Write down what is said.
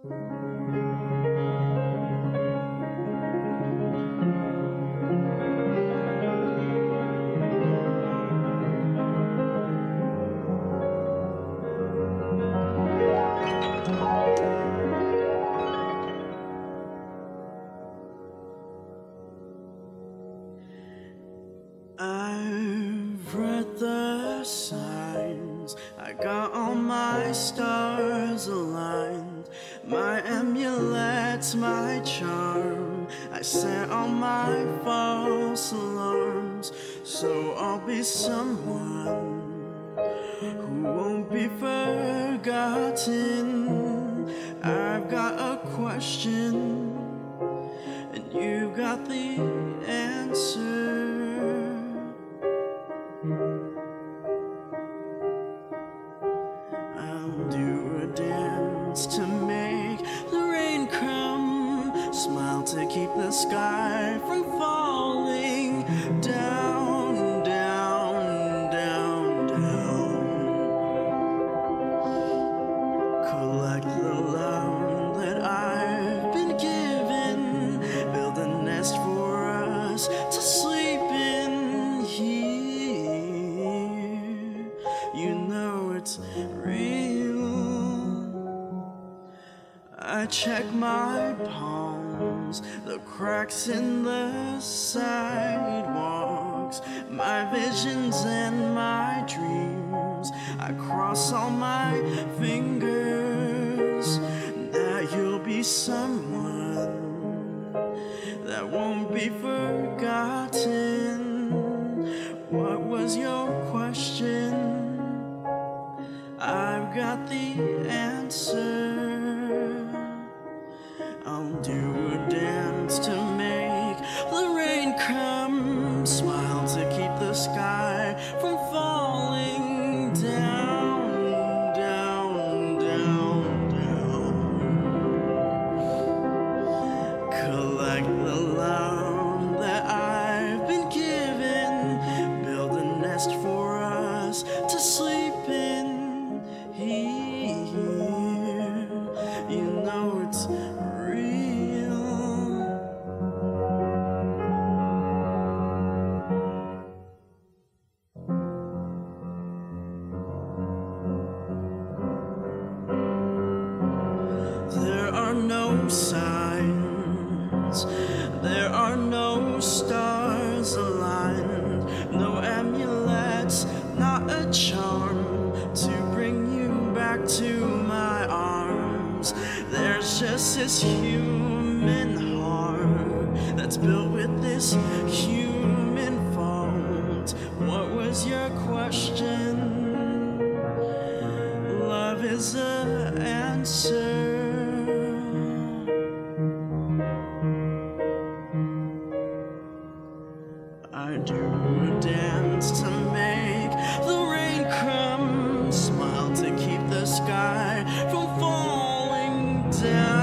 I've read the signs. Amulets, my charm. I set all my false alarms. So I'll be someone who won't be forgotten. I've got a question, and you've got the answer. I'll do a dance to to keep the sky from falling down, down, down, down. Collect the love that I've been given. Build a nest for us to sleep in here. You know it's real. I check my the cracks in the sidewalks, my visions and my dreams. I cross all my fingers that you'll be someone that won't be forgotten. What was your question? I've got the answer. From falling down, down, down, down. Collect the no signs, there are no stars aligned, no amulets, not a charm to bring you back to my arms. There's just this human heart that's built with this human fault. What was your question? Love is the answer. Smile to keep the sky from falling down.